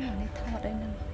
này thọ đây nè.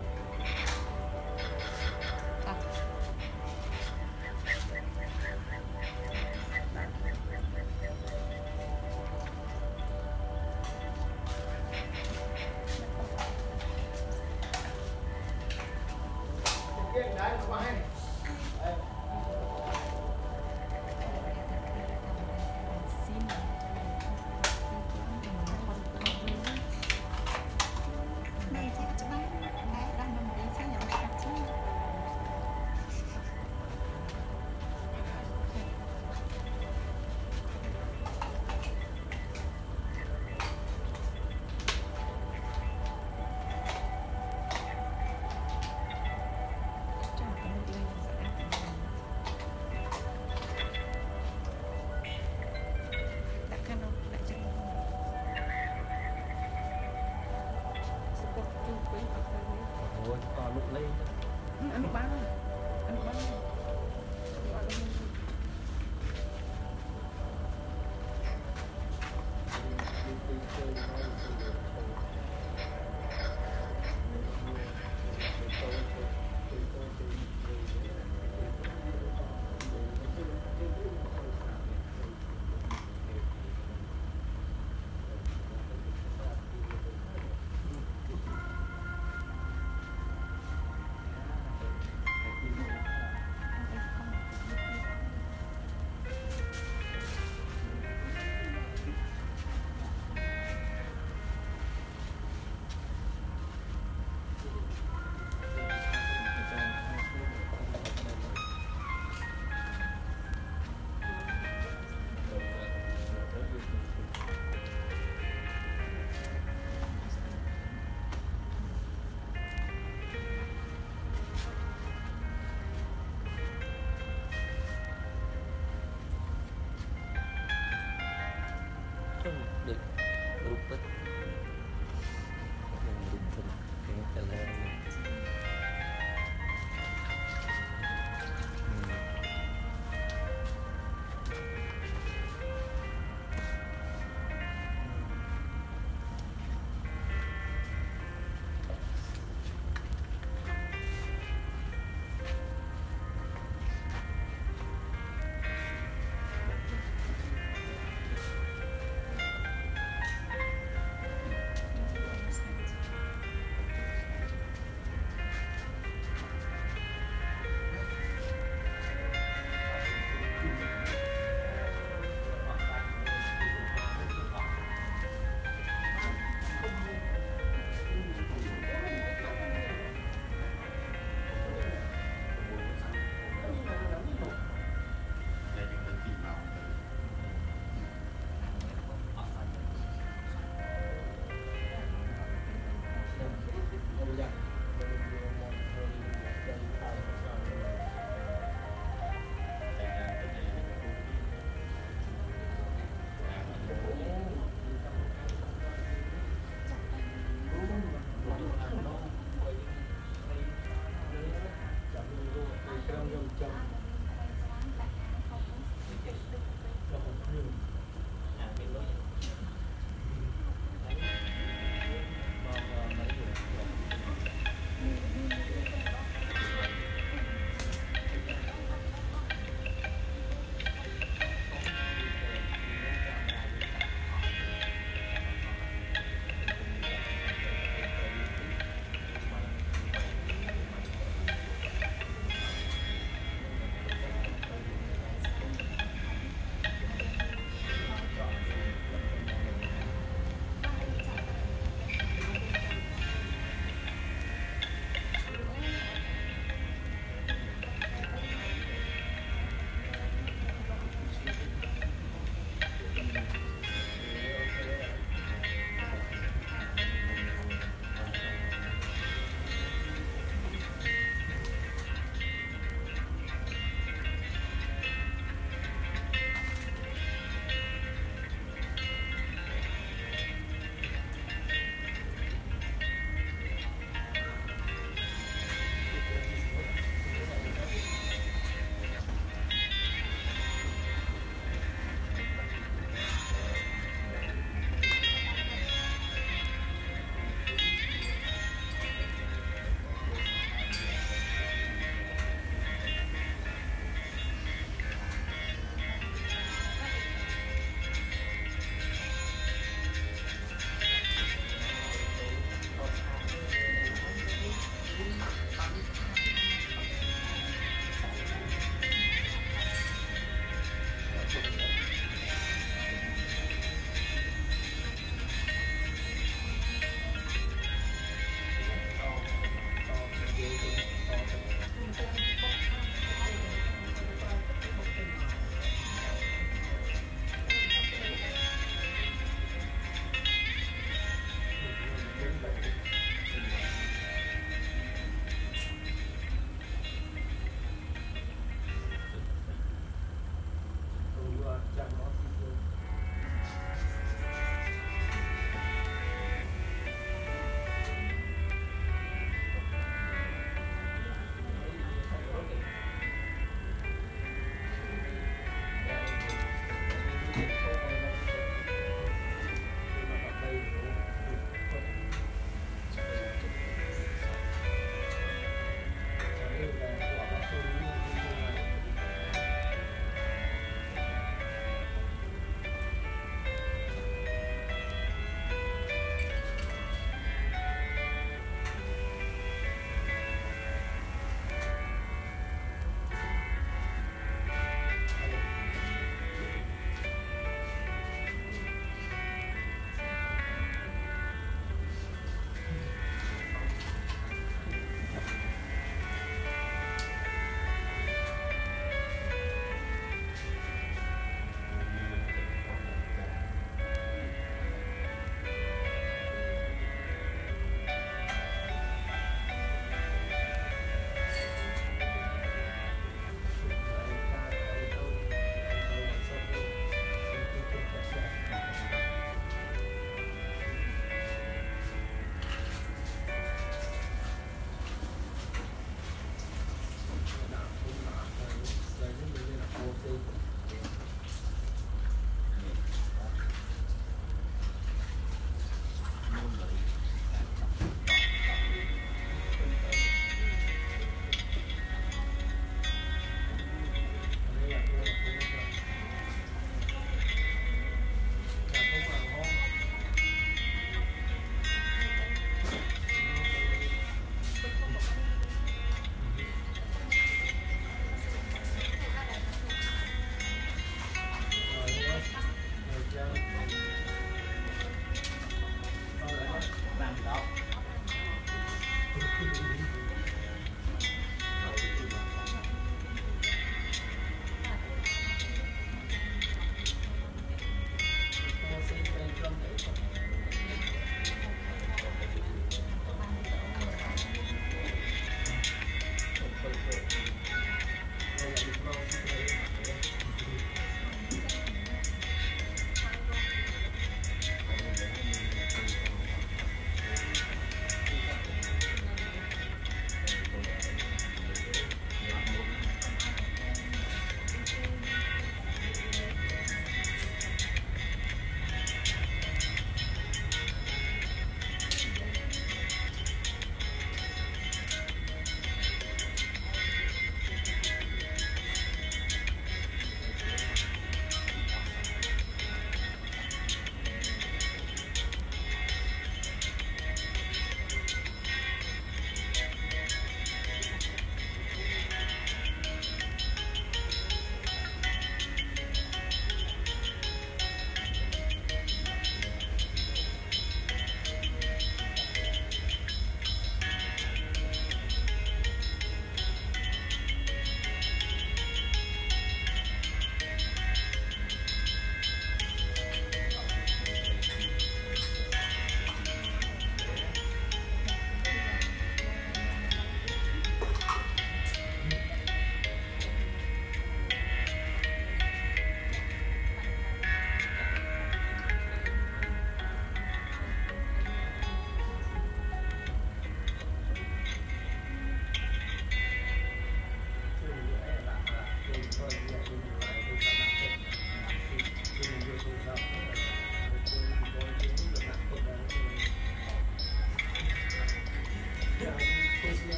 kan udah. Berubah yang berubah yang telah